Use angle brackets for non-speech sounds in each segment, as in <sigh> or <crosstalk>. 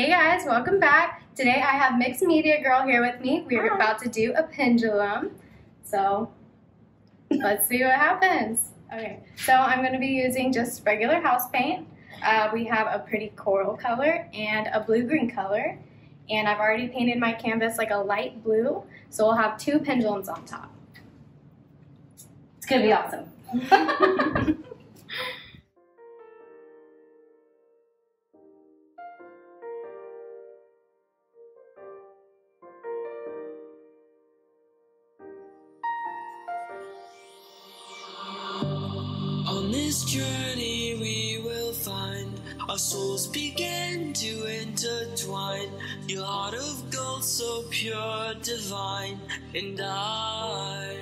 Hey guys, welcome back. Today I have Mixed Media Girl here with me. We're Hi. about to do a pendulum. So let's see what happens. Okay, so I'm going to be using just regular house paint. Uh, we have a pretty coral color and a blue-green color. And I've already painted my canvas like a light blue, so we'll have two pendulums on top. It's gonna be awesome. <laughs> this journey, we will find our souls begin to intertwine. Your heart of gold, so pure, divine, and I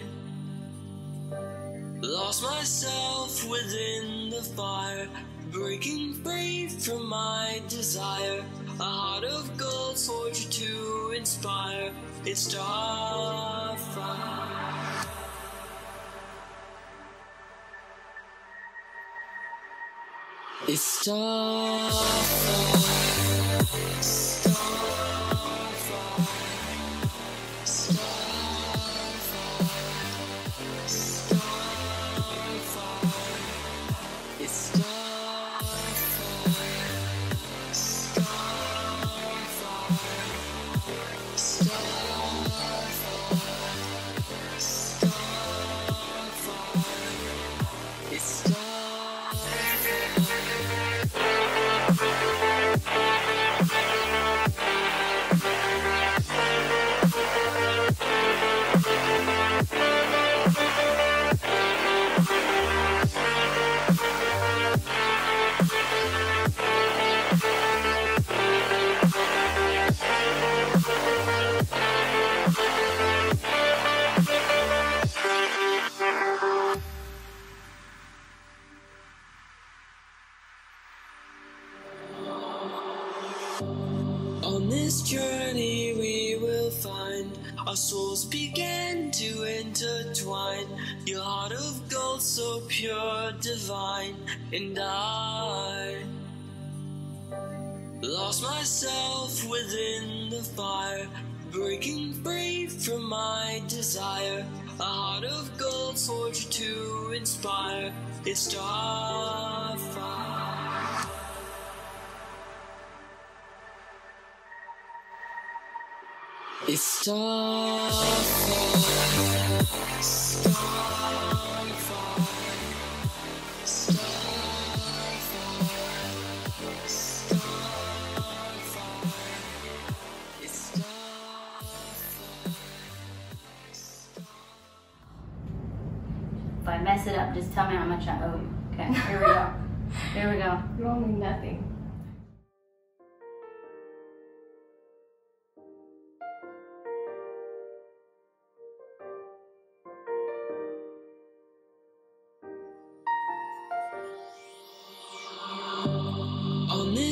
lost myself within the fire, breaking free from my desire. A heart of gold, forged to inspire. It's starfire. It's Starfire. On this journey, we will find our souls begin to intertwine. Your heart of gold, so pure, divine, and I lost myself within the fire, breaking free from my desire. A heart of gold, forged to inspire. It's starfire. If I mess it up, just tell me how much I owe you. Okay, here we go. <laughs> Here we go. You owe me nothing.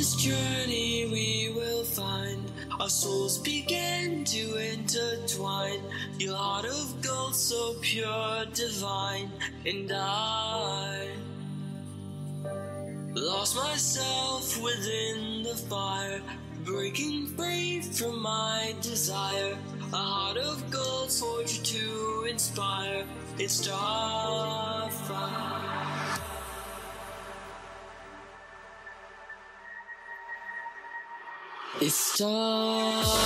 This journey, we will find our souls begin to intertwine. Your heart of gold, so pure, divine, and I lost myself within the fire, breaking free from my desire. A heart of gold, forged to inspire. It's starfire. It's Starfire.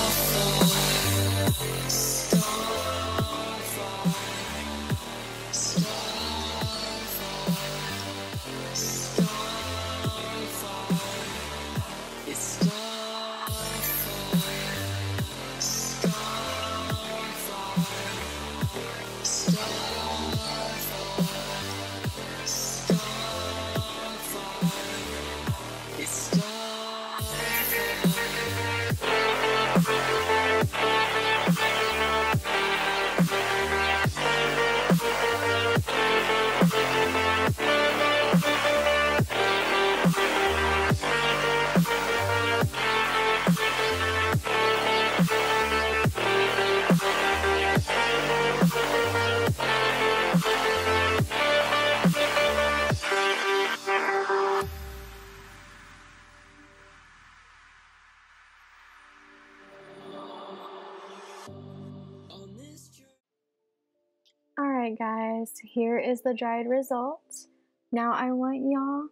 Alright guys, here is the dried result. Now I want y'all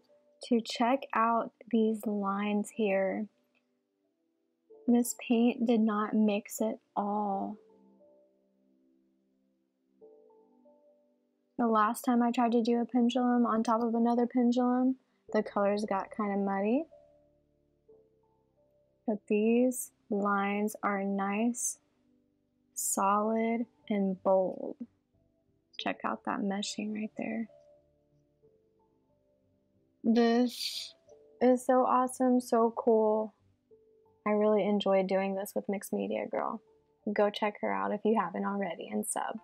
to check out these lines here. This paint did not mix at all. The last time I tried to do a pendulum on top of another pendulum, the colors got kind of muddy. But these lines are nice, solid, and bold. Check out that meshing right there. This is so awesome, so cool. I really enjoyed doing this with Mixed Media Girl. Go check her out if you haven't already and sub.